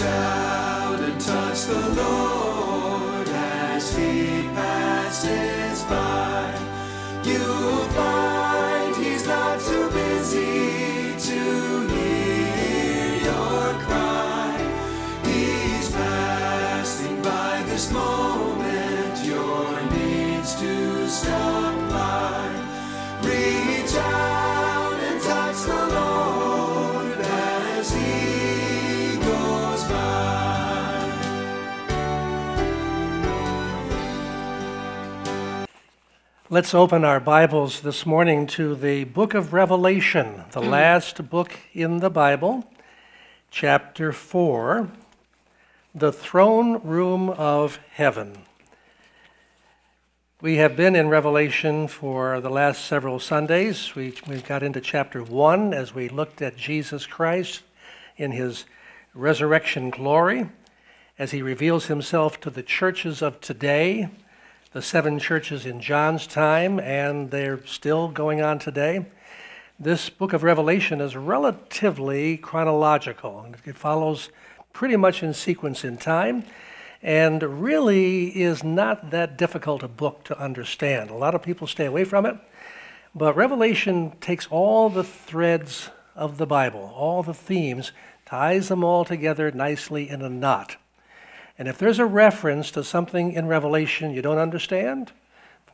Reach out and touch the Lord Let's open our Bibles this morning to the book of Revelation, the mm. last book in the Bible, chapter 4, the throne room of heaven. We have been in Revelation for the last several Sundays. We, we got into chapter 1 as we looked at Jesus Christ in his resurrection glory, as he reveals himself to the churches of today the seven churches in John's time, and they're still going on today. This book of Revelation is relatively chronological. It follows pretty much in sequence in time, and really is not that difficult a book to understand. A lot of people stay away from it, but Revelation takes all the threads of the Bible, all the themes, ties them all together nicely in a knot. And if there's a reference to something in Revelation you don't understand,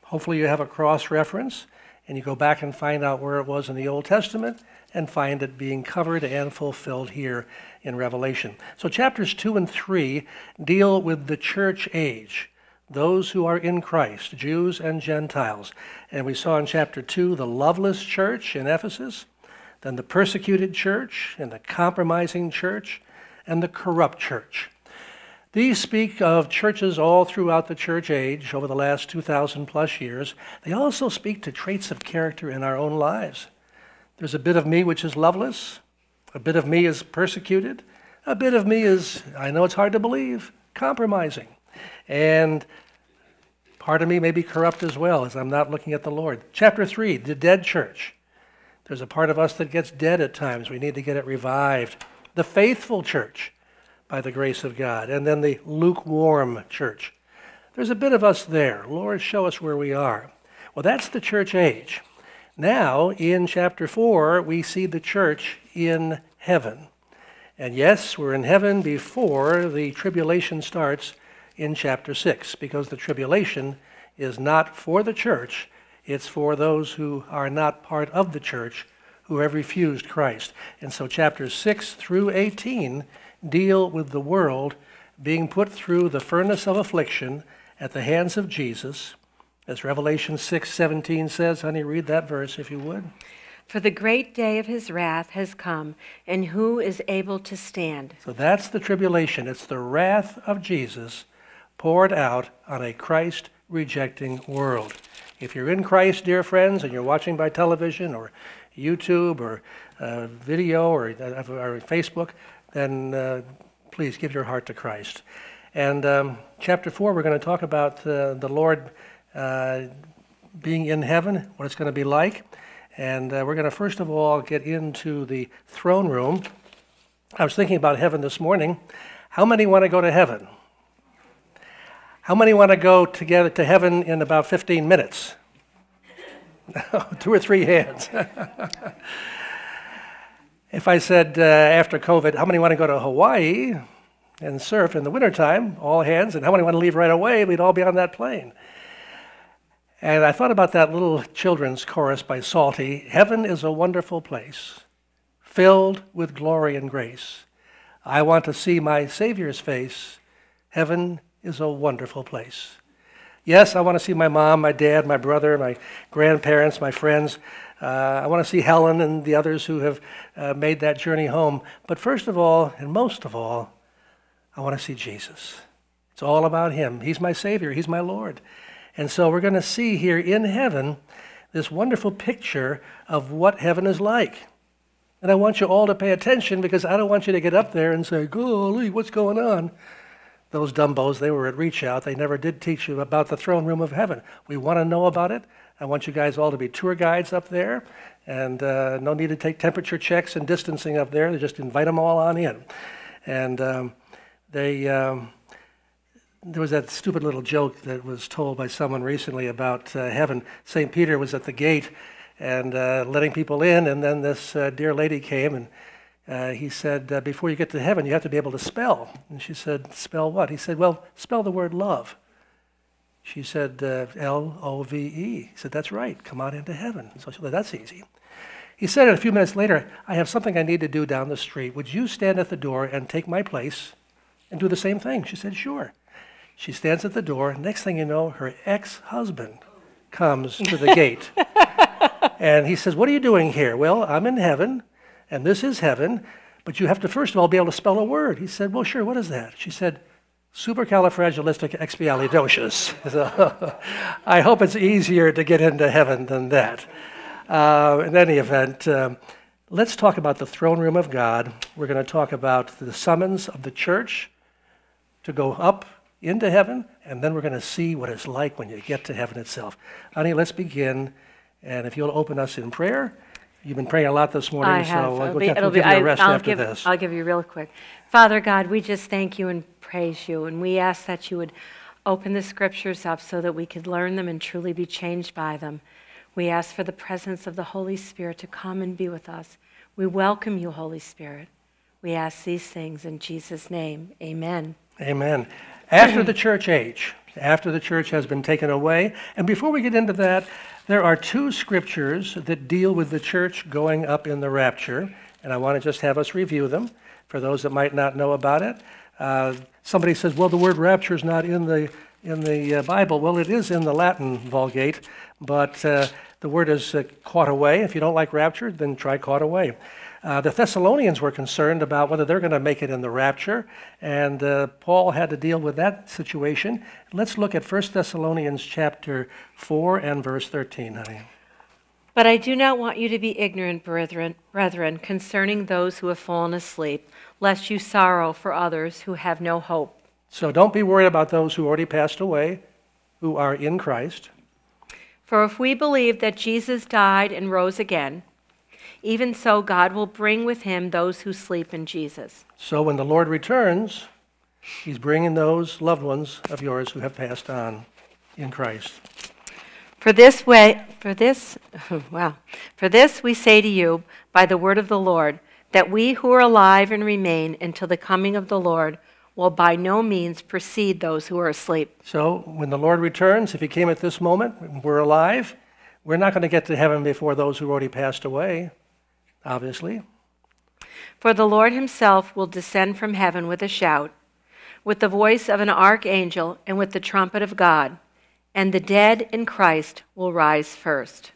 hopefully you have a cross reference and you go back and find out where it was in the Old Testament and find it being covered and fulfilled here in Revelation. So chapters 2 and 3 deal with the church age, those who are in Christ, Jews and Gentiles. And we saw in chapter 2 the loveless church in Ephesus, then the persecuted church and the compromising church and the corrupt church. These speak of churches all throughout the church age over the last 2,000 plus years. They also speak to traits of character in our own lives. There's a bit of me which is loveless, a bit of me is persecuted, a bit of me is, I know it's hard to believe, compromising. And part of me may be corrupt as well as I'm not looking at the Lord. Chapter 3, the dead church. There's a part of us that gets dead at times. We need to get it revived. The faithful church by the grace of God. And then the lukewarm church. There's a bit of us there. Lord, show us where we are. Well, that's the church age. Now, in chapter 4, we see the church in heaven. And yes, we're in heaven before the tribulation starts in chapter 6, because the tribulation is not for the church, it's for those who are not part of the church who have refused Christ. And so, chapters 6 through 18 deal with the world being put through the furnace of affliction at the hands of Jesus. As Revelation 6:17 says, honey, read that verse if you would. For the great day of his wrath has come, and who is able to stand? So that's the tribulation. It's the wrath of Jesus poured out on a Christ rejecting world. If you're in Christ, dear friends, and you're watching by television or YouTube or uh, video or, uh, or Facebook, then uh, please give your heart to Christ. And um, chapter 4, we're going to talk about uh, the Lord uh, being in heaven, what it's going to be like. And uh, we're going to first of all get into the throne room. I was thinking about heaven this morning. How many want to go to heaven? How many want to go together to heaven in about 15 minutes? Two or three hands. if I said uh, after COVID, how many want to go to Hawaii and surf in the wintertime? All hands. And how many want to leave right away? We'd all be on that plane. And I thought about that little children's chorus by Salty Heaven is a wonderful place, filled with glory and grace. I want to see my Savior's face. Heaven is a wonderful place. Yes, I want to see my mom, my dad, my brother, my grandparents, my friends. Uh, I want to see Helen and the others who have uh, made that journey home. But first of all, and most of all, I want to see Jesus. It's all about Him. He's my Savior, He's my Lord. And so we're going to see here in heaven this wonderful picture of what heaven is like. And I want you all to pay attention because I don't want you to get up there and say, Golly, what's going on? Those dumbos, they were at Reach Out. They never did teach you about the throne room of heaven. We want to know about it. I want you guys all to be tour guides up there. And uh, no need to take temperature checks and distancing up there. They just invite them all on in. And um, they, um, there was that stupid little joke that was told by someone recently about uh, heaven. St. Peter was at the gate and uh, letting people in, and then this uh, dear lady came and uh, he said, uh, Before you get to heaven, you have to be able to spell. And she said, Spell what? He said, Well, spell the word love. She said, uh, L O V E. He said, That's right. Come on into heaven. So she said, That's easy. He said a few minutes later, I have something I need to do down the street. Would you stand at the door and take my place and do the same thing? She said, Sure. She stands at the door. Next thing you know, her ex husband comes to the gate. And he says, What are you doing here? Well, I'm in heaven, and this is heaven, but you have to first of all be able to spell a word. He said, Well, sure, what is that? She said, Supercalifragilisticexpialidocious. So I hope it's easier to get into heaven than that. Uh, in any event, um, let's talk about the throne room of God. We're going to talk about the summons of the church to go up into heaven, and then we're going to see what it's like when you get to heaven itself. Honey, let's begin. And if you'll open us in prayer, you've been praying a lot this morning, I have. so we'll, be- it'll we'll give you a I- rest I'll after give, this. I'll give you real quick. Father God, we just thank you and praise you, and we ask that you would open the scriptures up so that we could learn them and truly be changed by them. We ask for the presence of the Holy Spirit to come and be with us. We welcome you, Holy Spirit. We ask these things in Jesus' name. Amen. Amen. After the church age, after the church has been taken away, and before we get into that, there are two scriptures that deal with the church going up in the rapture, and I want to just have us review them for those that might not know about it. Uh, somebody says, "Well, the word rapture is not in the in the uh, Bible." Well, it is in the Latin Vulgate, but uh, the word is uh, caught away. If you don't like rapture, then try caught away. Uh, the Thessalonians were concerned about whether they're going to make it in the rapture, and uh, Paul had to deal with that situation. Let's look at 1 Thessalonians chapter 4 and verse 13, honey. But I do not want you to be ignorant, brethren, brethren, concerning those who have fallen asleep, lest you sorrow for others who have no hope. So don't be worried about those who already passed away, who are in Christ. For if we believe that Jesus died and rose again, even so God will bring with him those who sleep in Jesus. So when the Lord returns, he's bringing those loved ones of yours who have passed on in Christ. For this way, for this, wow, for this we say to you by the word of the Lord, that we who are alive and remain until the coming of the Lord will by no means precede those who are asleep. So when the Lord returns, if he came at this moment, we're alive, we're not going to get to heaven before those who already passed away, obviously. For the Lord himself will descend from heaven with a shout, with the voice of an archangel, and with the trumpet of God, and the dead in Christ will rise first.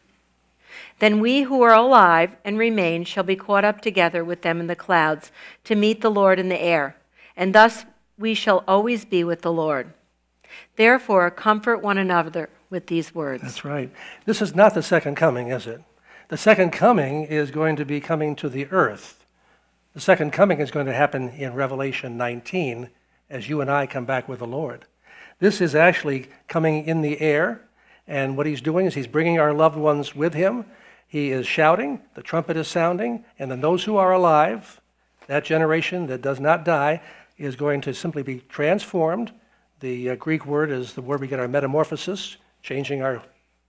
Then we who are alive and remain shall be caught up together with them in the clouds to meet the Lord in the air, and thus we shall always be with the Lord. Therefore, comfort one another with these words. That's right. This is not the second coming, is it? The second coming is going to be coming to the earth. The second coming is going to happen in Revelation 19 as you and I come back with the Lord. This is actually coming in the air, and what he's doing is he's bringing our loved ones with him. He is shouting, the trumpet is sounding, and then those who are alive, that generation that does not die, is going to simply be transformed. The uh, Greek word is the word we get our metamorphosis, changing our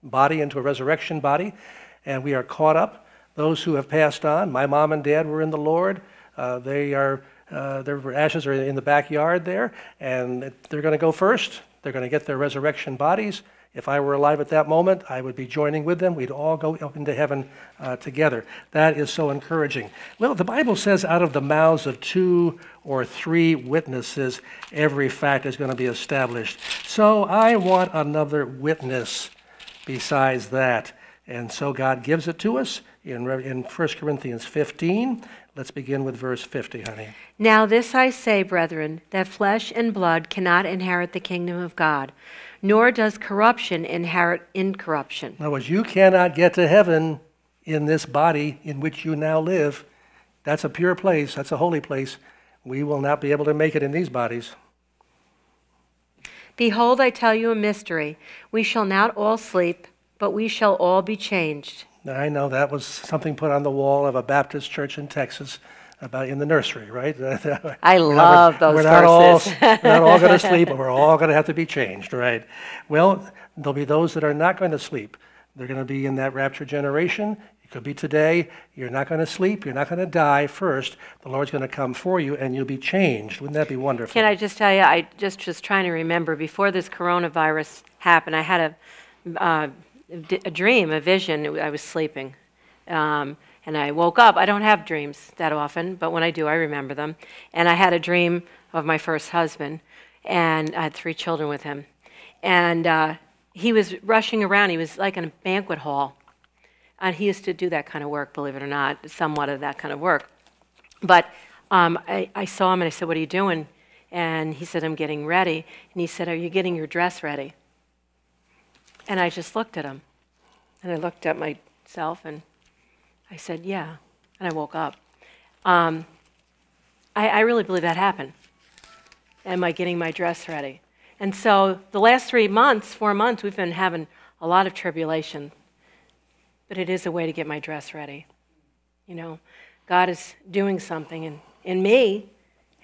body into a resurrection body, and we are caught up. Those who have passed on, my mom and dad were in the Lord. Uh, they are, uh, their ashes are in the backyard there, and they're going to go first. They're going to get their resurrection bodies. If I were alive at that moment, I would be joining with them. We'd all go up into heaven uh, together. That is so encouraging. Well, the Bible says, out of the mouths of two or three witnesses, every fact is going to be established. So I want another witness besides that. And so God gives it to us in, in 1 Corinthians 15. Let's begin with verse 50, honey. Now, this I say, brethren, that flesh and blood cannot inherit the kingdom of God, nor does corruption inherit incorruption. In other words, you cannot get to heaven in this body in which you now live. That's a pure place, that's a holy place. We will not be able to make it in these bodies. Behold, I tell you a mystery. We shall not all sleep, but we shall all be changed. I know that was something put on the wall of a Baptist church in Texas about in the nursery, right? I We're love those we're not all, we're not all going to sleep, and we're all going to have to be changed, right? Well, there'll be those that are not going to sleep. They're going to be in that rapture generation. It could be today. You're not going to sleep. You're not going to die first. The Lord's going to come for you, and you'll be changed. Wouldn't that be wonderful? Can I just tell you, I just was trying to remember before this coronavirus happened, I had a, uh, a dream, a vision. I was sleeping. Um, and I woke up. I don't have dreams that often, but when I do, I remember them. And I had a dream of my first husband, and I had three children with him. And uh, he was rushing around. He was like in a banquet hall. And he used to do that kind of work, believe it or not, somewhat of that kind of work. But um, I, I saw him and I said, What are you doing? And he said, I'm getting ready. And he said, Are you getting your dress ready? And I just looked at him. And I looked at myself and I said, Yeah. And I woke up. Um, I, I really believe that happened. Am I getting my dress ready? And so the last three months, four months, we've been having a lot of tribulation. But it is a way to get my dress ready. You know, God is doing something in, in me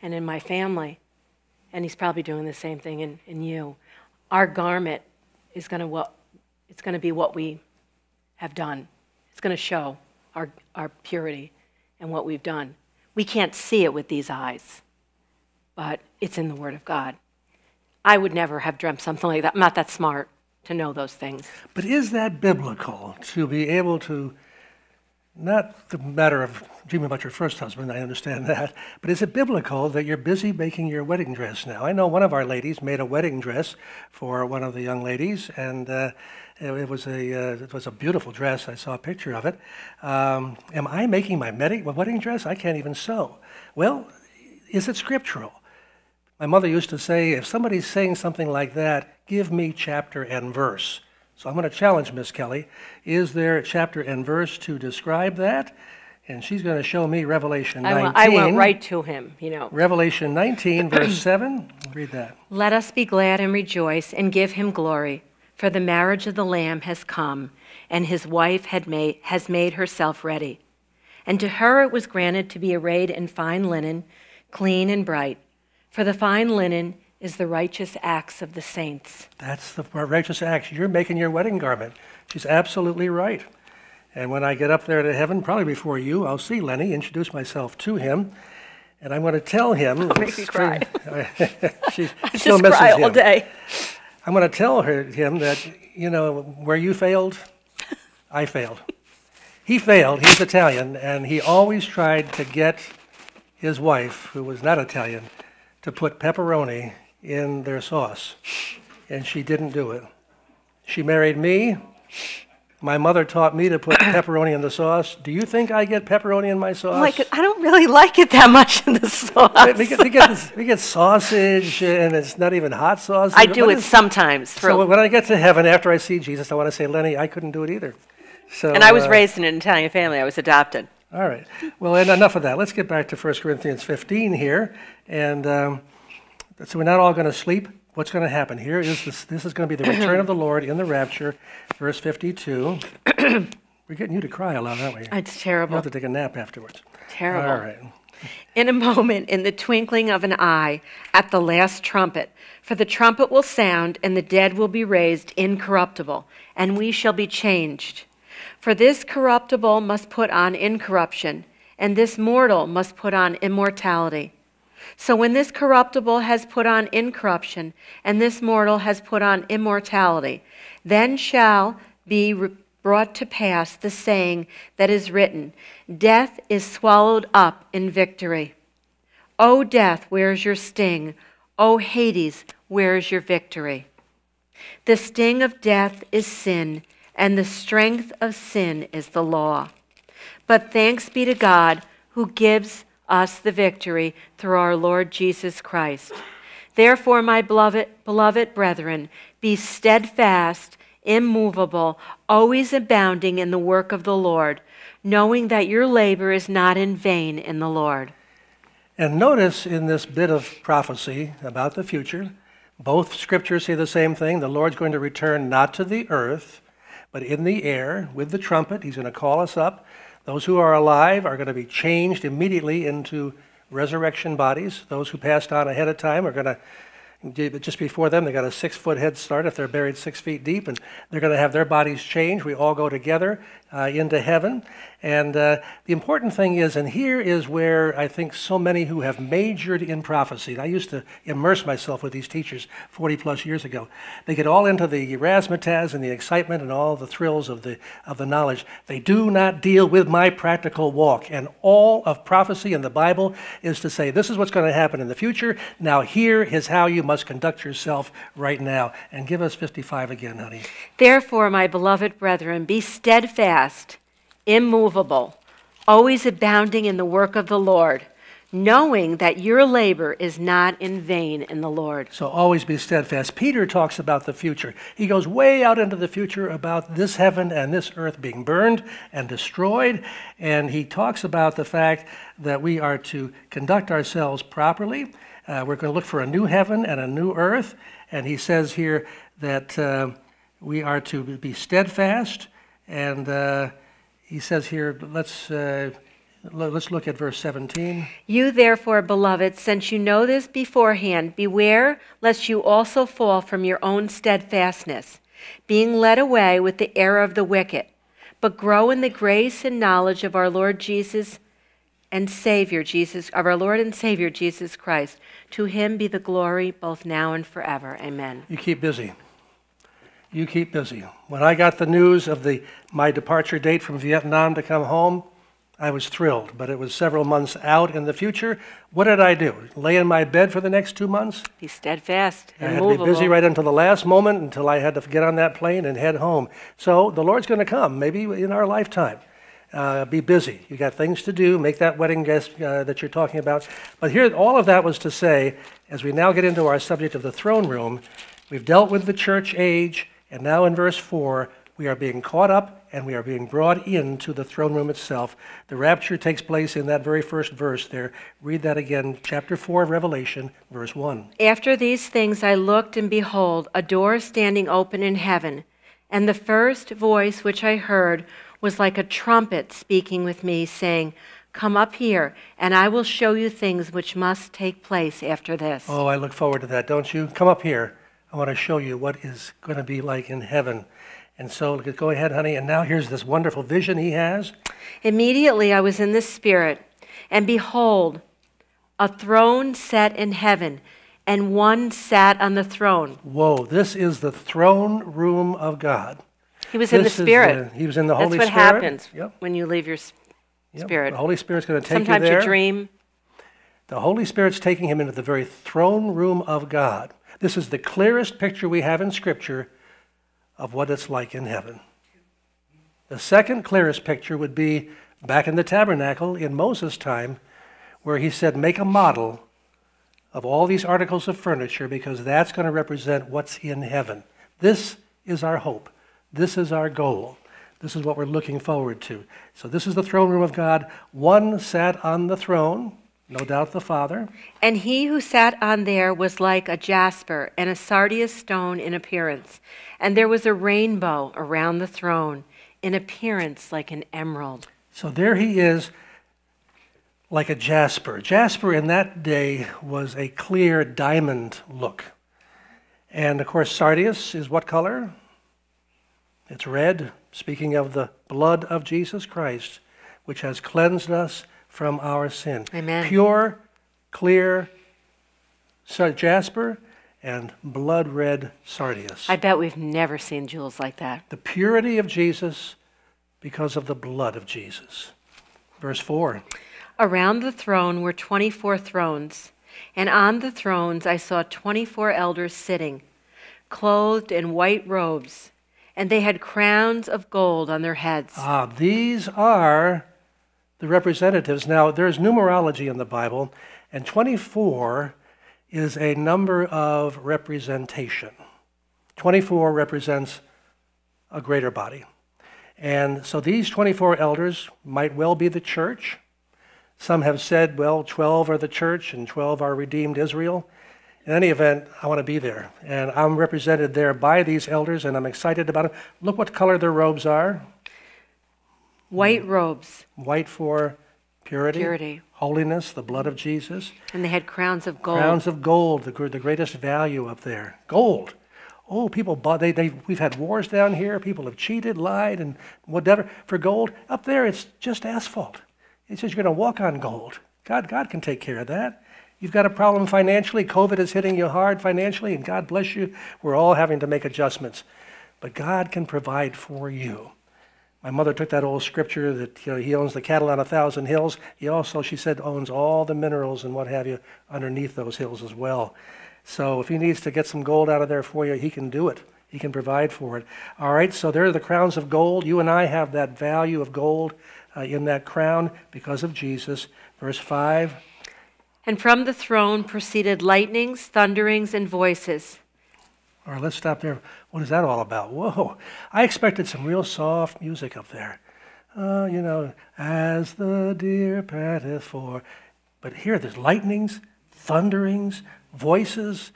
and in my family, and He's probably doing the same thing in, in you. Our garment is going to it's going to be what we have done. It's going to show our, our purity and what we've done. We can't see it with these eyes, but it's in the Word of God. I would never have dreamt something like that. I'm not that smart to know those things. But is that biblical to be able to, not the matter of dreaming about your first husband, I understand that, but is it biblical that you're busy making your wedding dress now? I know one of our ladies made a wedding dress for one of the young ladies, and uh, it, it was a uh, it was a beautiful dress. I saw a picture of it. Um, am I making my med- wedding dress? I can't even sew. Well, is it scriptural? My mother used to say, if somebody's saying something like that, give me chapter and verse. So I'm going to challenge Miss Kelly. Is there a chapter and verse to describe that? And she's going to show me Revelation I 19. went, I went right to him, you know. Revelation 19, verse 7. Read that. Let us be glad and rejoice and give him glory, for the marriage of the Lamb has come, and his wife had made, has made herself ready. And to her it was granted to be arrayed in fine linen, clean and bright. For the fine linen is the righteous acts of the saints. That's the righteous acts. You're making your wedding garment. She's absolutely right. And when I get up there to heaven, probably before you, I'll see Lenny, introduce myself to him, and I'm going to tell him. make me cry. she still misses cry all him. day. I'm going to tell her, him that, you know, where you failed, I failed. He failed. He's Italian, and he always tried to get his wife, who was not Italian, to put pepperoni in their sauce, and she didn't do it. She married me. My mother taught me to put pepperoni in the sauce. Do you think I get pepperoni in my sauce? Like, I don't really like it that much in the sauce. we, get, we, get this, we get sausage, and it's not even hot sauce. I do it is- sometimes. So when I get to heaven after I see Jesus, I want to say, Lenny, I couldn't do it either. So, and I was uh, raised in an Italian family. I was adopted. All right. Well, and enough of that. Let's get back to 1 Corinthians 15 here. And um, so we're not all going to sleep. What's going to happen here is this, this is going to be the return of the Lord in the rapture, verse 52. we're getting you to cry a lot, aren't we? It's You'll terrible. have to take a nap afterwards. Terrible. All right. In a moment, in the twinkling of an eye, at the last trumpet. For the trumpet will sound, and the dead will be raised incorruptible, and we shall be changed. For this corruptible must put on incorruption, and this mortal must put on immortality. So when this corruptible has put on incorruption, and this mortal has put on immortality, then shall be brought to pass the saying that is written Death is swallowed up in victory. O death, where is your sting? O Hades, where is your victory? The sting of death is sin, and the strength of sin is the law. But thanks be to God who gives us the victory through our Lord Jesus Christ. Therefore, my beloved, beloved brethren, be steadfast, immovable, always abounding in the work of the Lord, knowing that your labor is not in vain in the Lord. And notice in this bit of prophecy about the future, both scriptures say the same thing. The Lord's going to return not to the earth, but in the air with the trumpet. He's going to call us up. Those who are alive are going to be changed immediately into resurrection bodies. Those who passed on ahead of time are going to just before them, they got a six foot head start if they're buried six feet deep, and they're going to have their bodies changed. We all go together uh, into heaven. And uh, the important thing is, and here is where I think so many who have majored in prophecy, and I used to immerse myself with these teachers 40 plus years ago. They get all into the razzmatazz and the excitement and all the thrills of the, of the knowledge. They do not deal with my practical walk. And all of prophecy in the Bible is to say, this is what's going to happen in the future. Now, here is how you must conduct yourself right now. And give us 55 again, honey. Therefore, my beloved brethren, be steadfast immovable, always abounding in the work of the Lord, knowing that your labor is not in vain in the Lord. So always be steadfast. Peter talks about the future. He goes way out into the future about this heaven and this earth being burned and destroyed. And he talks about the fact that we are to conduct ourselves properly. Uh, we're going to look for a new heaven and a new earth. And he says here that uh, we are to be steadfast and. Uh, he says here, let's, uh, let's look at verse 17. You therefore, beloved, since you know this beforehand, beware lest you also fall from your own steadfastness, being led away with the error of the wicked, but grow in the grace and knowledge of our Lord Jesus and Savior Jesus, of our Lord and Savior Jesus Christ. To him be the glory both now and forever. Amen. You keep busy you keep busy. When I got the news of the, my departure date from Vietnam to come home, I was thrilled, but it was several months out in the future. What did I do? Lay in my bed for the next two months? Be steadfast and I had to be busy right until the last moment, until I had to get on that plane and head home. So the Lord's going to come, maybe in our lifetime. Uh, be busy. You got things to do. Make that wedding guest uh, that you're talking about. But here, all of that was to say, as we now get into our subject of the throne room, we've dealt with the church age. And now in verse 4, we are being caught up and we are being brought into the throne room itself. The rapture takes place in that very first verse there. Read that again, chapter 4 of Revelation, verse 1. After these things I looked, and behold, a door standing open in heaven. And the first voice which I heard was like a trumpet speaking with me, saying, Come up here, and I will show you things which must take place after this. Oh, I look forward to that, don't you? Come up here. I want to show you what is going to be like in heaven. And so go ahead, honey. And now here's this wonderful vision he has. Immediately I was in the Spirit, and behold, a throne set in heaven, and one sat on the throne. Whoa, this is the throne room of God. He was this in the Spirit. The, he was in the Holy Spirit. That's what happens yep. when you leave your spirit. Yep. The Holy Spirit's going to take Sometimes you there. Sometimes you dream. The Holy Spirit's taking him into the very throne room of God. This is the clearest picture we have in Scripture of what it's like in heaven. The second clearest picture would be back in the tabernacle in Moses' time, where he said, Make a model of all these articles of furniture because that's going to represent what's in heaven. This is our hope. This is our goal. This is what we're looking forward to. So, this is the throne room of God. One sat on the throne, no doubt the Father. And he who sat on there was like a jasper and a sardius stone in appearance. And there was a rainbow around the throne, in appearance like an emerald. So there he is, like a jasper. Jasper in that day was a clear diamond look. And of course, sardius is what color? It's red, speaking of the blood of Jesus Christ, which has cleansed us from our sin. Amen. Pure, clear jasper and blood red sardius. I bet we've never seen jewels like that. The purity of Jesus because of the blood of Jesus. Verse 4. Around the throne were 24 thrones, and on the thrones I saw 24 elders sitting, clothed in white robes, and they had crowns of gold on their heads. Ah, these are the representatives. Now, there's numerology in the Bible, and 24 is a number of representation. 24 represents a greater body. And so these 24 elders might well be the church. Some have said, well, 12 are the church and 12 are redeemed Israel. In any event, I want to be there. And I'm represented there by these elders, and I'm excited about it. Look what color their robes are white robes, white for purity, purity, holiness, the blood of Jesus. and they had crowns of gold. Crowns of gold, the, the greatest value up there. Gold. Oh, people bought, they, they, we've had wars down here. People have cheated, lied, and whatever for gold. Up there, it's just asphalt. It says you're going to walk on gold. God, God can take care of that. You've got a problem financially. COVID is hitting you hard financially, and God bless you. We're all having to make adjustments. But God can provide for you. My mother took that old scripture that you know, he owns the cattle on a thousand hills. He also, she said, owns all the minerals and what have you underneath those hills as well. So if he needs to get some gold out of there for you, he can do it. He can provide for it. All right, so there are the crowns of gold. You and I have that value of gold uh, in that crown because of Jesus. Verse 5 And from the throne proceeded lightnings, thunderings, and voices. All right, let's stop there. What is that all about? Whoa, I expected some real soft music up there. Uh, you know, as the deer panteth for. But here, there's lightnings, thunderings, voices.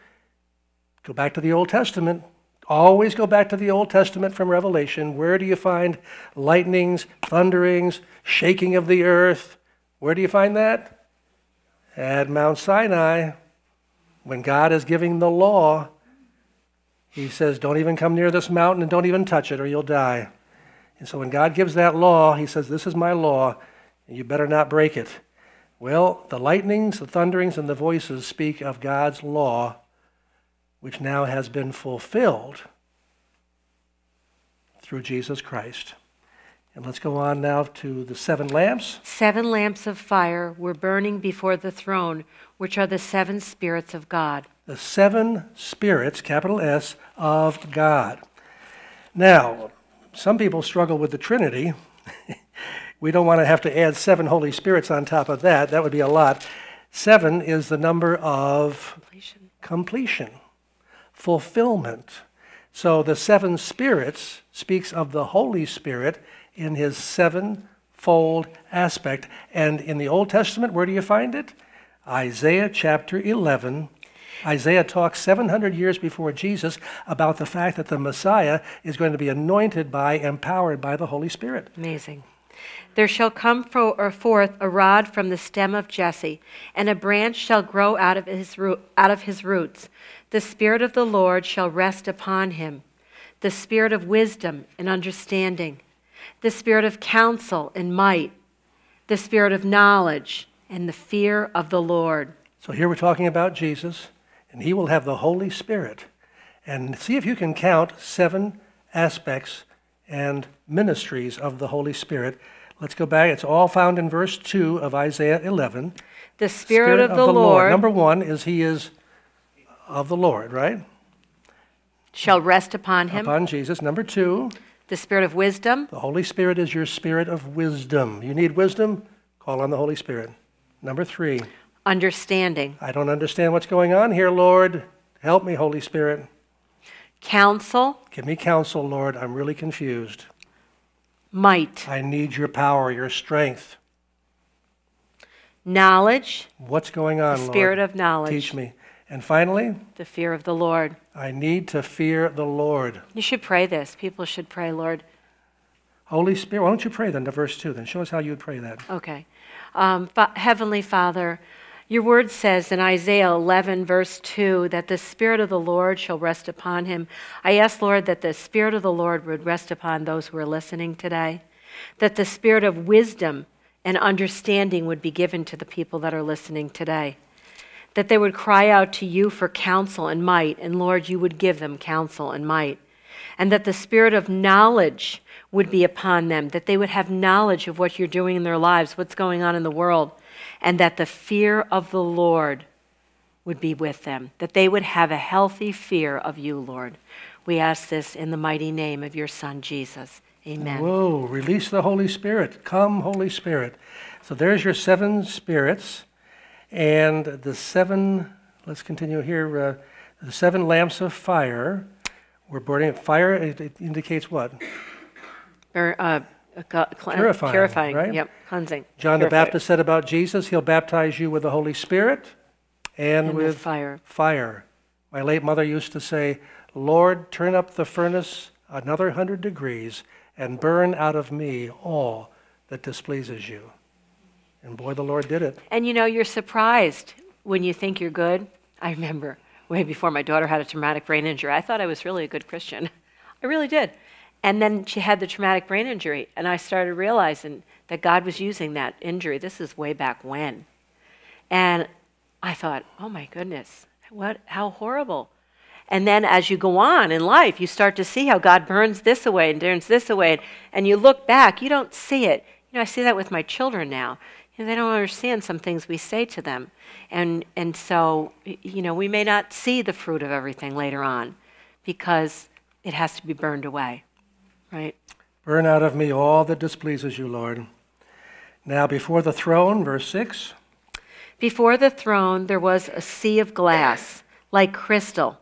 Go back to the Old Testament. Always go back to the Old Testament from Revelation. Where do you find lightnings, thunderings, shaking of the earth? Where do you find that? At Mount Sinai. When God is giving the law, he says, Don't even come near this mountain and don't even touch it or you'll die. And so when God gives that law, he says, This is my law, and you better not break it. Well, the lightnings, the thunderings, and the voices speak of God's law, which now has been fulfilled through Jesus Christ. And let's go on now to the seven lamps. Seven lamps of fire were burning before the throne, which are the seven spirits of God. The seven spirits, capital S, of God. Now, some people struggle with the Trinity. we don't want to have to add seven Holy Spirits on top of that. That would be a lot. Seven is the number of Completion. completion, fulfillment. So the seven spirits speaks of the Holy Spirit in his sevenfold aspect. And in the Old Testament, where do you find it? Isaiah chapter 11. Isaiah talks 700 years before Jesus about the fact that the Messiah is going to be anointed by, empowered by the Holy Spirit. Amazing. There shall come forth a rod from the stem of Jesse, and a branch shall grow out of his root, out of his roots. The spirit of the Lord shall rest upon him, the spirit of wisdom and understanding, the spirit of counsel and might, the spirit of knowledge and the fear of the Lord. So here we're talking about Jesus, and he will have the Holy Spirit. And see if you can count seven aspects and ministries of the Holy Spirit. Let's go back. It's all found in verse 2 of Isaiah 11. The spirit, of, the, Lord, Number one is he is of the Lord, right? shall rest upon him, Upon Jesus. Number two, the spirit of wisdom, the Holy Spirit is your spirit of wisdom. You need wisdom? Call on the Holy Spirit. Number three, understanding, I don't understand what's going on here, Lord. Help me, Holy Spirit. counsel, Give me counsel, Lord. I'm really confused. might, I need your power, your strength. knowledge, What's going on, the spirit Lord? of knowledge, Teach me. And finally, the fear of the Lord. I need to fear the Lord. You should pray this. People should pray, Lord. Holy Spirit, why don't you pray then to verse 2? Then show us how you would pray that. Okay. Um, Fa- Heavenly Father, your word says in Isaiah 11, verse 2, that the Spirit of the Lord shall rest upon him. I ask, Lord, that the Spirit of the Lord would rest upon those who are listening today, that the Spirit of wisdom and understanding would be given to the people that are listening today, that they would cry out to you for counsel and might, and Lord, you would give them counsel and might, and that the Spirit of knowledge would be upon them, that they would have knowledge of what you're doing in their lives, what's going on in the world, and that the fear of the Lord would be with them, that they would have a healthy fear of you, Lord. We ask this in the mighty name of your Son, Jesus. Amen. Whoa, release the Holy Spirit. Come, Holy Spirit. So there's your seven spirits. And the seven, let's continue here, uh, the seven lamps of fire. We're burning fire, it, it indicates what? Or, uh, Uh, purifying, purifying, right? yep, cleansing. John the Baptist said about Jesus, he'll baptize you with the Holy Spirit and, And with with fire. fire. My late mother used to say, Lord, turn up the furnace another hundred degrees and burn out of me all that displeases you? And boy, the Lord did it. And you know, you're surprised when you think you're good. I remember way before my daughter had a traumatic brain injury, I thought I was really a good Christian. I really did. And then she had the traumatic brain injury, and I started realizing that God was using that injury. This is way back when. And I thought, oh my goodness, what, how horrible. And then as you go on in life, you start to see how God burns this away and turns this away. And you look back, you don't see it. You know, I see that with my children now. You know, they don't understand some things we say to them. And, and so, you know, we may not see the fruit of everything later on because it has to be burned away, right? Burn out of me all that displeases you, Lord. Now, before the throne, verse 6. Before the throne, there was a sea of glass, like crystal.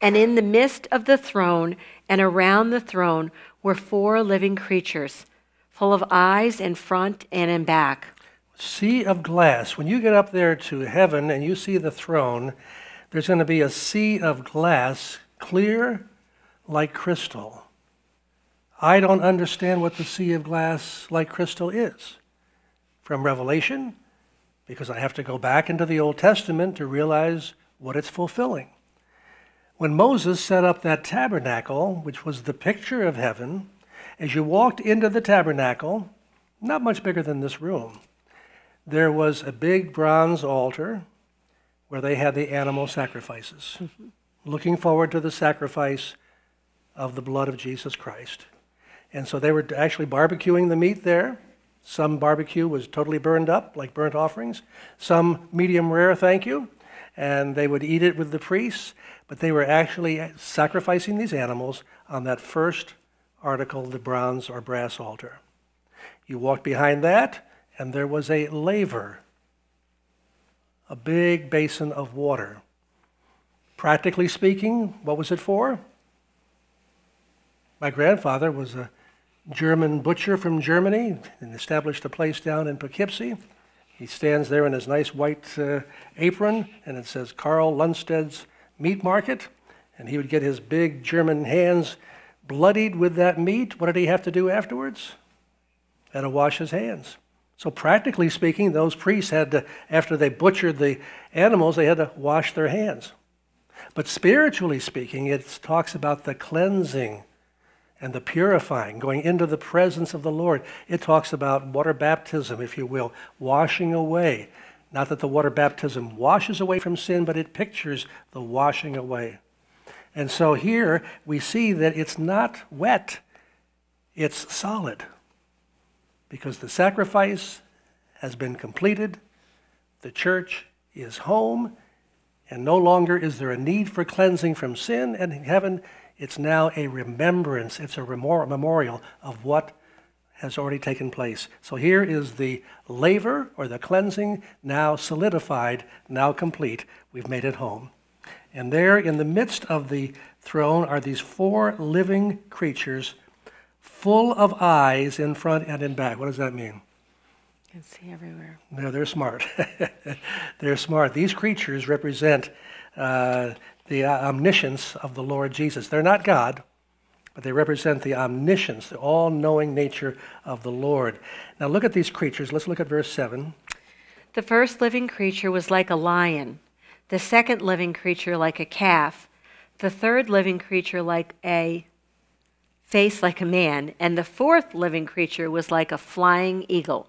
And in the midst of the throne and around the throne were four living creatures, full of eyes in front and in back. Sea of glass. When you get up there to heaven and you see the throne, there's going to be a sea of glass, clear like crystal. I don't understand what the sea of glass like crystal is. From Revelation, because I have to go back into the Old Testament to realize what it's fulfilling. When Moses set up that tabernacle, which was the picture of heaven, as you walked into the tabernacle, not much bigger than this room, there was a big bronze altar where they had the animal sacrifices, mm-hmm. looking forward to the sacrifice of the blood of Jesus Christ. And so they were actually barbecuing the meat there. Some barbecue was totally burned up, like burnt offerings. Some medium rare, thank you. And they would eat it with the priests. But they were actually sacrificing these animals on that first article, the bronze or brass altar. You walked behind that, and there was a laver, a big basin of water. Practically speaking, what was it for? My grandfather was a German butcher from Germany and established a place down in Poughkeepsie. He stands there in his nice white uh, apron, and it says Carl Lundsted's Meat Market. And he would get his big German hands bloodied with that meat. What did he have to do afterwards? Had to wash his hands. So, practically speaking, those priests had to, after they butchered the animals, they had to wash their hands. But spiritually speaking, it talks about the cleansing and the purifying, going into the presence of the Lord. It talks about water baptism, if you will, washing away. Not that the water baptism washes away from sin, but it pictures the washing away. And so here we see that it's not wet, it's solid. Because the sacrifice has been completed, the church is home, and no longer is there a need for cleansing from sin, and heaven it's now a remembrance, it's a memorial of what has already taken place. So here is the laver or the cleansing now solidified, now complete. We've made it home. And there in the midst of the throne are these four living creatures full of eyes in front and in back. What does that mean? You can see everywhere. No, they're smart. they're smart. These creatures represent uh, the uh, omniscience of the Lord Jesus. They're not God, but they represent the omniscience, the all knowing nature of the Lord. Now look at these creatures. Let's look at verse 7. The first living creature was like a lion, the second living creature like a calf, the third living creature like a face like a man, and the fourth living creature was like a flying eagle.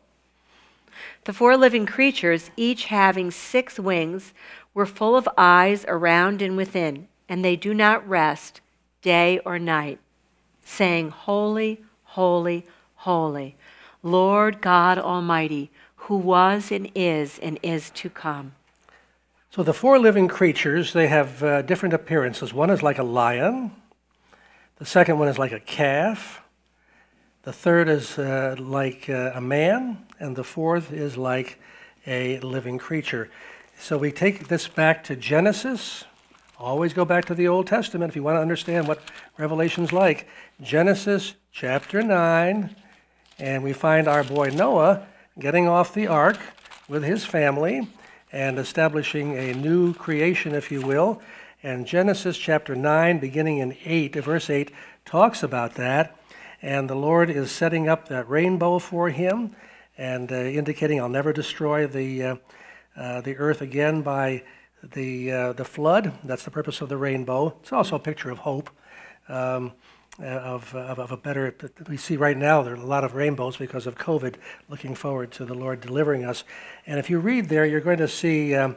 The four living creatures, each having six wings, were full of eyes around and within, and they do not rest day or night, saying, Holy, holy, holy, Lord God Almighty, who was and is and is to come. So the four living creatures, they have uh, different appearances. One is like a lion, the second one is like a calf, the third is uh, like uh, a man, and the fourth is like a living creature. So we take this back to Genesis. Always go back to the Old Testament if you want to understand what Revelation's like. Genesis chapter 9, and we find our boy Noah getting off the ark with his family and establishing a new creation, if you will. And Genesis chapter 9, beginning in 8, verse 8, talks about that. And the Lord is setting up that rainbow for him and uh, indicating, I'll never destroy the, uh, uh, the earth again by the, uh, the flood. That's the purpose of the rainbow. It's also a picture of hope. Um, uh, of, of, of, a better, we see right now there are a lot of rainbows because of COVID, looking forward to the Lord delivering us. And if you read there, you're going to see um,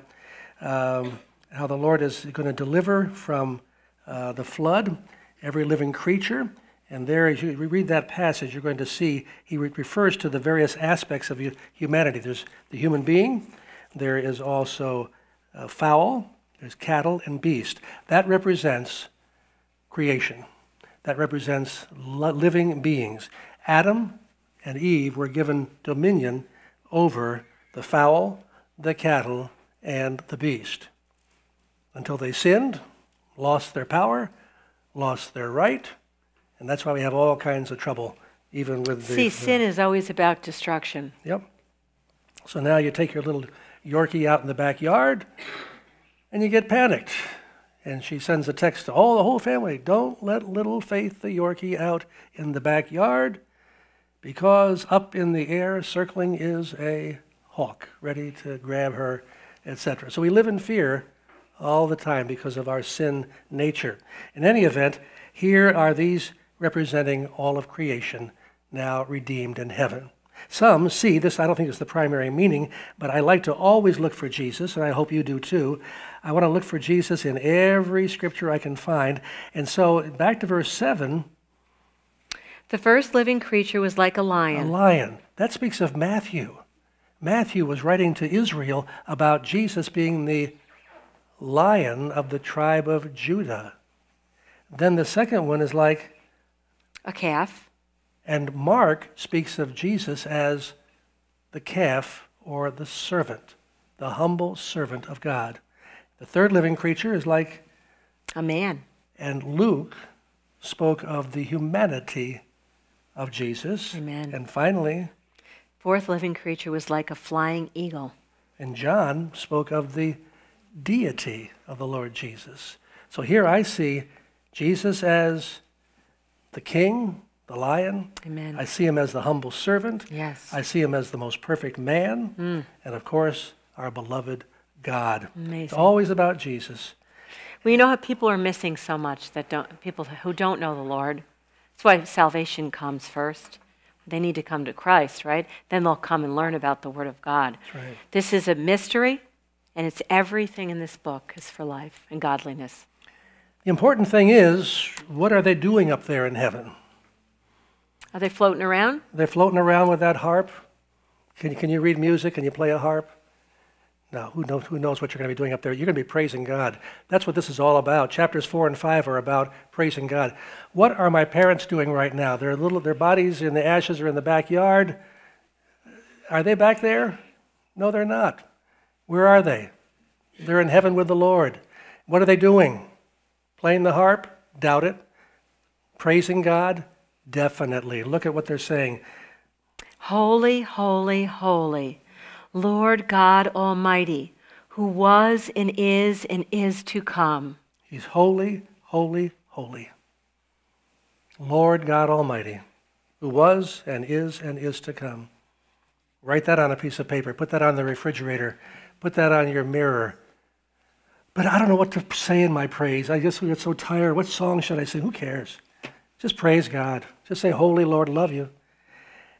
um, how the Lord is going to deliver from uh, the flood every living creature. And there, as you read that passage, you're going to see he re- refers to the various aspects of humanity. There's the human being, there is also uh, fowl, there's cattle, and beast. That represents creation, that represents living beings. Adam and Eve were given dominion over the fowl, the cattle, and the beast until they sinned, lost their power, lost their right, and that's why we have all kinds of trouble, even with the. See, sin is always about destruction. Yep. So now you take your little Yorkie out in the backyard, and you get panicked. And she sends a text to all the whole family don't let little Faith the Yorkie out in the backyard because up in the air circling is a hawk ready to grab her, etc. So we live in fear all the time because of our sin nature. In any event, here are these representing all of creation now redeemed in heaven. Some see this, I don't think it's the primary meaning, but I like to always look for Jesus, and I hope you do too. I want to look for Jesus in every scripture I can find. And so back to verse 7. The first living creature was like a lion. A lion. That speaks of Matthew. Matthew was writing to Israel about Jesus being the lion of the tribe of Judah. Then the second one is like a calf. And Mark speaks of Jesus as the calf or the servant, the humble servant of God. The third living creature is like a man. And Luke spoke of the humanity of Jesus. Amen. And finally, fourth living creature was like a flying eagle. And John spoke of the deity of the Lord Jesus. So here I see Jesus as the king, the lion. Amen. I see him as the humble servant. Yes. I see him as the most perfect man. Mm. And of course, our beloved God. Amazing. It's always about Jesus. Well, you know what people are missing so much that don't people who don't know the Lord. That's why salvation comes first. They need to come to Christ, right? Then they'll come and learn about the Word of God. Right. This is a mystery. And it's everything in this book is for life and godliness. The important thing is, what are they doing up there in heaven? Are they floating around? They're floating around with that harp. Can you, can you read music? Can you play a harp? No, who knows, who knows what you're going to be doing up there? You're going to be praising God. That's what this is all about. Chapters 4 and 5 are about praising God. What are my parents doing right now? Their, little, their bodies in the ashes are in the backyard. Are they back there? No, they're not. Where are they? They're in heaven with the Lord. What are they doing? Playing the harp? Doubt it. Praising God? Definitely. Look at what they're saying. Holy, holy, holy, Lord God Almighty, who was and is and is to come. He's holy, holy, holy. Lord God Almighty, who was and is and is to come. Write that on a piece of paper. Put that on the refrigerator. Put that on your mirror. But I don't know what to say in my praise. I just get so tired. What song should I sing? Who cares? Just praise God. Just say, Holy Lord, love you.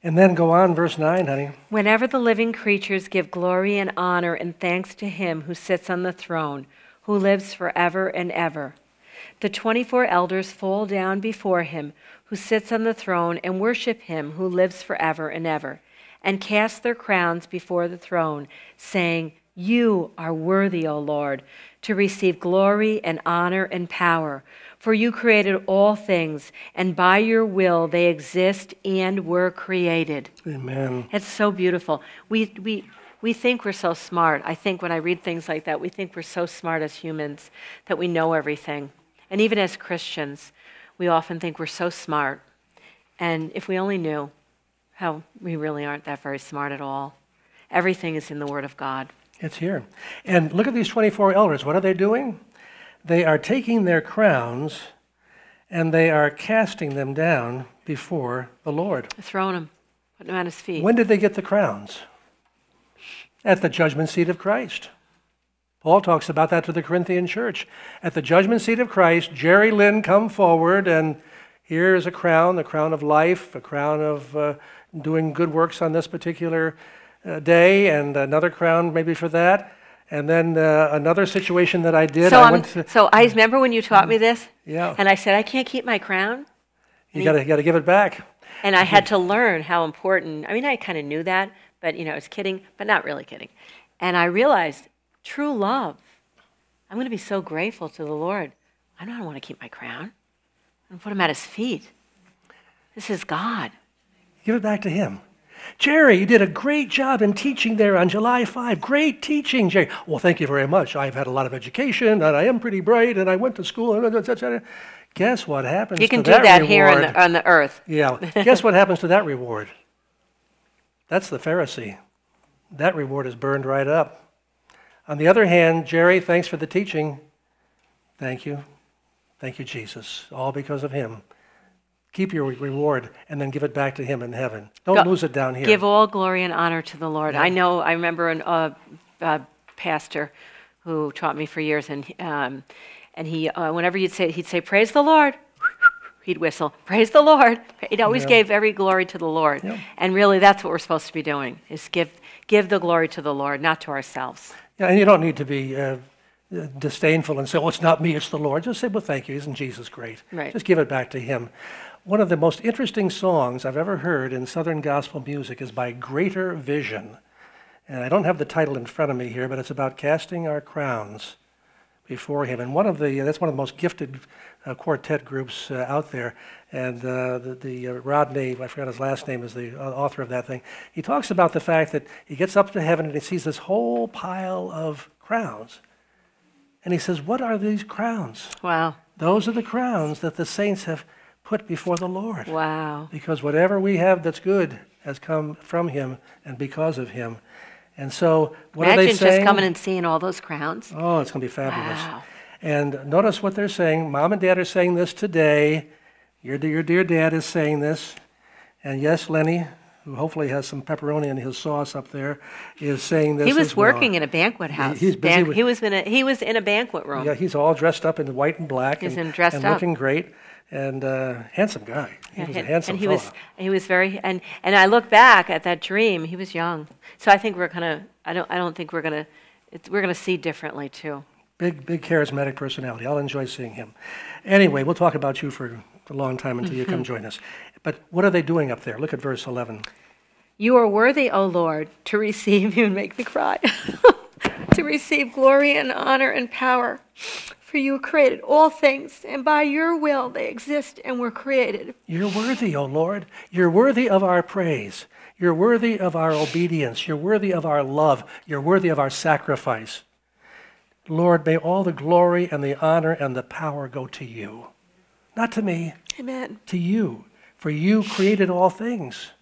And then go on, verse 9, honey. Whenever the living creatures give glory and honor and thanks to him who sits on the throne, who lives forever and ever. The 24 elders fall down before him who sits on the throne and worship him who lives forever and ever, and cast their crowns before the throne, saying, you are worthy, O Lord, to receive glory and honor and power. For you created all things, and by your will they exist and were created. Amen. It's so beautiful. We, we, we think we're so smart. I think when I read things like that, we think we're so smart as humans that we know everything. And even as Christians, we often think we're so smart. And if we only knew how we really aren't that very smart at all, everything is in the Word of God. It's here. And look at these 24 elders. What are they doing? They are taking their crowns and they are casting them down before the Lord. Throwing them, putting him on his feet. When did they get the crowns? At the judgment seat of Christ. Paul talks about that to the Corinthian church. At the judgment seat of Christ, Jerry Lynn come forward, and here is a crown, the crown of life, a crown of uh, doing good works on this particular uh, day, and another crown maybe for that. And then uh, another situation that I did, so, I went to, so I remember when you taught me this, yeah, and I said, I can't keep my crown. you got to got to give it back. And I had to learn how important, I mean, I kind of knew that, but, you know, I was kidding, but not really kidding. And I realized true love. I'm going to be so grateful to the Lord. I don't want to keep my crown. I'm going to put him at his feet. This is God. Give it back to him. Jerry, you did a great job in teaching there on July 5. Great teaching, Jerry. Well, thank you very much. I've had a lot of education, and I am pretty bright, and I went to school. Guess what happens You can do that, here on the, on the earth. Yeah. Guess what happens to that reward? That's the Pharisee. That reward is burned right up. On the other hand, Jerry, thanks for the teaching. Thank you. Thank you, Jesus. All because of him. Keep your reward and then give it back to him in heaven. Don't Go- lose it down here. Give all glory and honor to the Lord. I know, I remember a uh, uh, pastor who taught me for years, and, um, and he, uh, whenever you'd say, he'd say, Praise the Lord. He'd whistle, Praise the Lord. It always Yeah. gave every glory to the Lord. Yeah. And really, that's what we're supposed to be doing, is give, give the glory to the Lord, not to ourselves. Yeah, and you don't need to be uh, uh, disdainful and say, well, it's not me, it's the Lord. Just say, well, thank you. Isn't Jesus great? Right. Just give it back to him. One of the most interesting songs I've ever heard in Southern gospel music is by Greater Vision. And I don't have the title in front of me here, but it's about casting our crowns before him. And one of the, that's one of the most gifted uh, quartet groups uh, out there. And uh, the, the uh, Rodney, I forgot his last name, is the uh, author of that thing. He talks about the fact that he gets up to heaven and he sees this whole pile of crowns. And he says, What are these crowns? Wow. Those are the crowns that the saints have put before the Lord. Wow. Because whatever we have that's good has come from him and because of him. And so, what are they Imagine saying? just coming and seeing all those crowns. Oh, it's going to be fabulous. Wow. And notice what they're saying. Mom and dad are saying this today. Your, your dear dad is saying this. And yes, Lenny, who hopefully has some pepperoni in his sauce up there, is saying this. He was as well. working in a banquet house. he's busy Ban- with- he, was in a, he was in a banquet room. Yeah, he's all dressed up in white and black He's and, in dressed and up. looking great. And uh, handsome guy. He Yeah, was a and- handsome and he fella. was he was very and and I look back at that dream. He was young, so I think we're gonna. I don't. I don't think we're gonna. It's, we're gonna see differently too. Big, big charismatic personality. I'll enjoy seeing him. Anyway, we'll talk about you for a long time until you come join us. But what are they doing up there? Look at verse 11. You are worthy, O Lord, to receive. You and make me cry. to receive glory and honor and power, for you created all things, and by your will they exist and were created. You're worthy, O Lord. You're worthy of our praise. You're worthy of our obedience. You're worthy of our love. You're worthy of our sacrifice. Lord, may all the glory and the honor and the power go to you. Not to me, Amen. to you. For you created all things.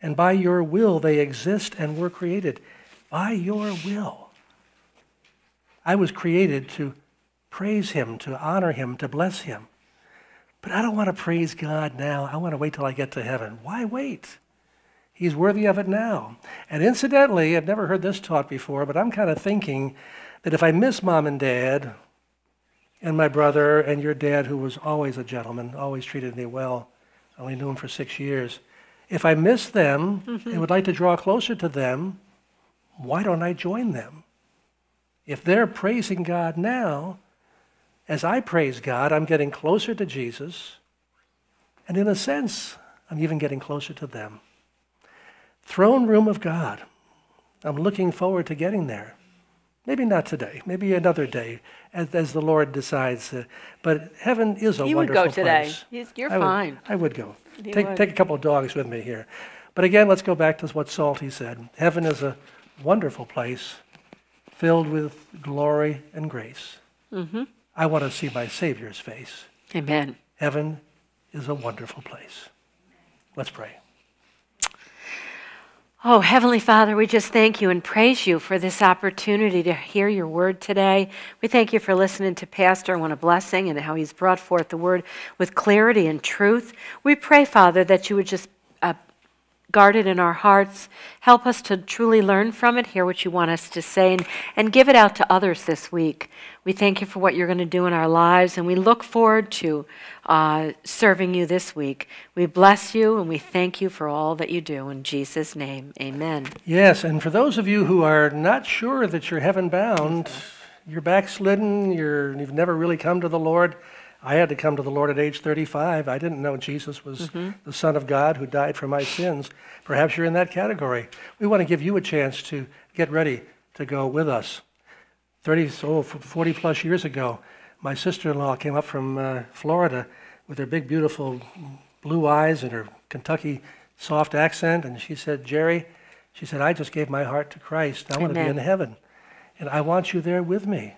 And by your will they exist and were created. By your will. I was created to praise him, to honor him, to bless him. But I don't want to praise God now. I want to wait till I get to heaven. Why wait? He's worthy of it now. And incidentally, I've never heard this taught before, but I'm kind of thinking that if I miss mom and dad, and my brother, and your dad, who was always a gentleman, always treated me well, I only knew him for six years. If I miss them mm-hmm. and would like to draw closer to them, why don't I join them? If they're praising God now, as I praise God, I'm getting closer to Jesus, and in a sense, I'm even getting closer to them. Throne room of God. I'm looking forward to getting there. Maybe not today, maybe another day, as, as the Lord decides. Uh, but heaven is a wonderful place. You would go today. place. You're I would- fine. I would go. Take, would. take a couple of dogs with me here. But again, let's go back to what Salty said. Heaven is a wonderful place filled with glory and grace. Mm-hmm. I want to see my Savior's face. Amen. Heaven is a wonderful place. Let's pray. Oh, Heavenly Father, we just thank you and praise you for this opportunity to hear your word today. We thank you for listening to Pastor what a blessing and how he's brought forth the word with clarity and truth. We pray, Father, that you would just guard it in our hearts. Help us to truly learn from it, hear what you want us to say, and, and give it out to others this week. We thank you for what you're going to do in our lives, and we look forward to uh, serving you this week. We bless you and we thank you for all that you do. In Jesus' name, amen. Yes, and for those of you who are not sure that you're heaven bound, you're backslidden, you're, you've never really come to the Lord. I had to come to the Lord at age 35. I didn't know Jesus was the Son of God who died for my sins. Perhaps you're in that category. We want to give you a chance to get ready to go with us. 30, so 40 plus years ago, my sister-in-law came up from uh, Florida with her big, beautiful blue eyes and her Kentucky soft accent, and she said, "Jerry," she said, "I just gave my heart to Christ. I want to be in heaven, and I want you there with me."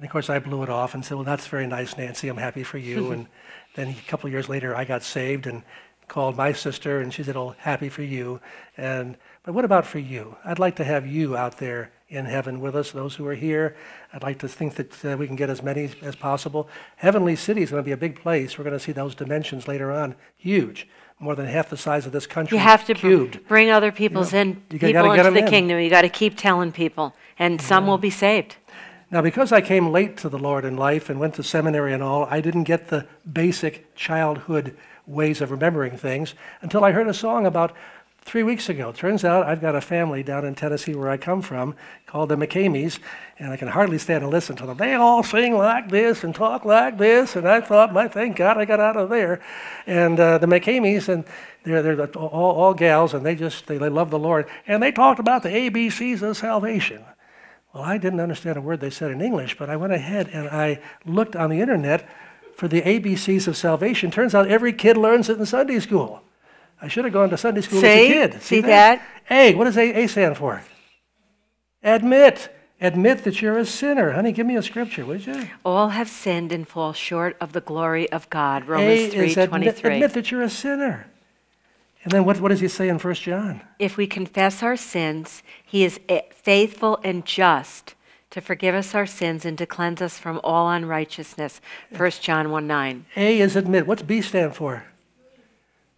And of course, I blew it off and said, "Well, that's very nice, Nancy. I'm happy for you." and then a couple of years later, I got saved and called my sister, and she said, "Oh, happy for you." And but what about for you? I'd like to have you out there in heaven with us. Those who are here, I'd like to think that uh, we can get as many as possible. Heavenly City is going to be a big place. We're going to see those dimensions later on. Huge, more than half the size of this country. You have to cubed. bring other people's Yeah. in You people gotta get into the in. kingdom. You got to keep telling people, and some will be saved. Now, because I came late to the Lord in life and went to seminary and all, I didn't get the basic childhood ways of remembering things until I heard a song about three weeks ago. Turns out I've got a family down in Tennessee where I come from called the McKameys, and I can hardly stand and listen to them. They all sing like this and talk like this, and I thought, my thank God I got out of there. And uh, the McKameys, and they're, they're all, all gals, and they just they, they love the Lord. And they talked about the ABCs of salvation. Well, I didn't understand a word they said in English, but I went ahead and I looked on the internet for the ABCs of salvation. Turns out every kid learns it in Sunday school. I should have gone to Sunday school as a kid. See that? A, what does A, a stand for? Admit. Admit that you're a sinner. Honey, give me a scripture, would you? All have sinned and fall short of the glory of God. a Romans three is admit, twenty three. admit that you're a sinner. And then what, what does he say in 1 John? If we confess our sins, He is faithful and just to forgive us our sins and to cleanse us from all unrighteousness. 1 John 1 9. A is admit. What's B stand for?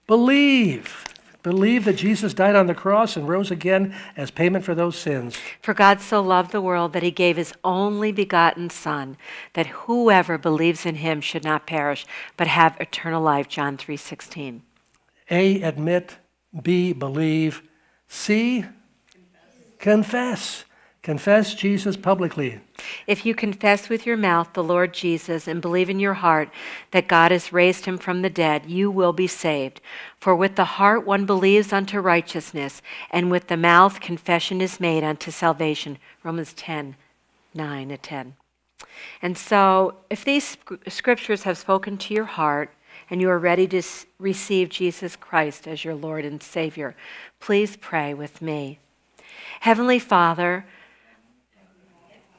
Believe. Believe that Jesus died on the cross and rose again as payment for those sins. For God so loved the world that He gave His only begotten Son, that whoever believes in Him should not perish, but have eternal life. John three sixteen. A, admit. B, believe. C, confess. Confess Jesus publicly. If you confess with your mouth the Lord Jesus and believe in your heart that God has raised him from the dead, you will be saved. For with the heart one believes unto righteousness, and with the mouth confession is made unto salvation. Romans 10 9 to 10. And so, if these scriptures have spoken to your heart and you are ready to receive Jesus Christ as your Lord and Savior, please pray with me. Heavenly Father,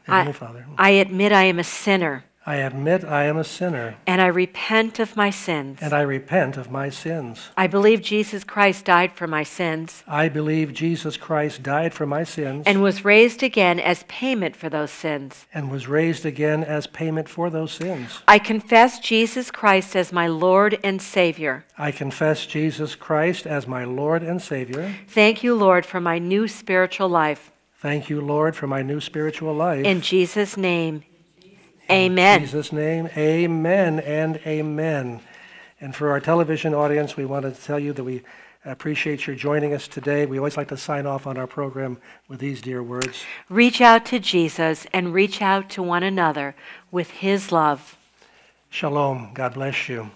Heavenly I, Father, I admit I am a sinner I admit I am a sinner and I repent of my sins. and I repent of my sins. I believe Jesus Christ died for my sins I believe Jesus Christ died for my sins and was raised again as payment for those sins. and was raised again as payment for those sins. I confess Jesus Christ as my Lord and Savior. I confess Jesus Christ as my Lord and Savior. Thank you, Lord, for my new spiritual life. Thank you, Lord, for my new spiritual life. In Jesus' name, amen. In Jesus' name, amen and amen. And for our television audience, we want to tell you that we appreciate your joining us today. We always like to sign off on our program with these dear words Reach out to Jesus and reach out to one another with His love. Shalom. God bless you.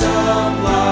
Passing by